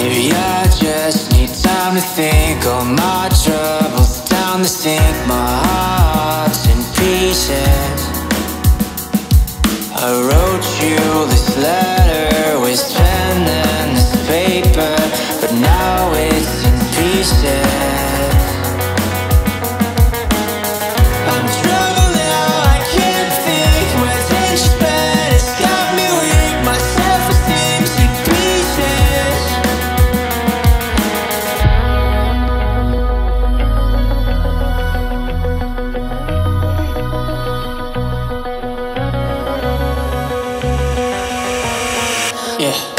Maybe I just need time to think All my troubles down the sink My heart's in pieces. I wrote you this letter Yeah.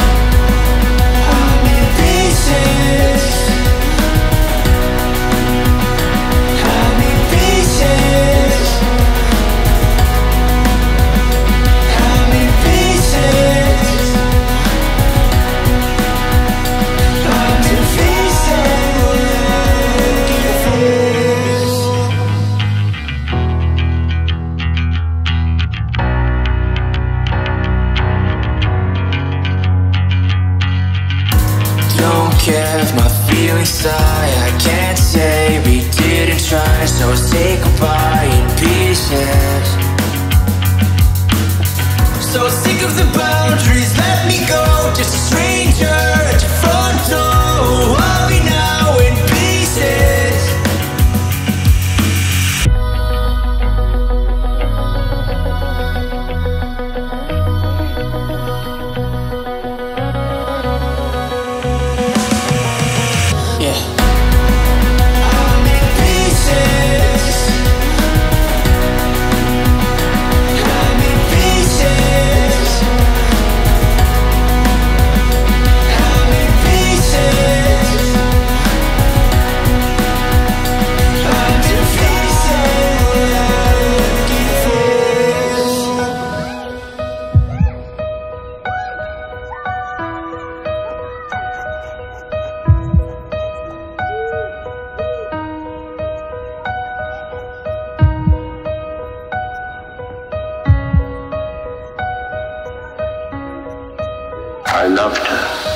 My feelings die I can't say we didn't try So say goodbye in peace, So I loved her.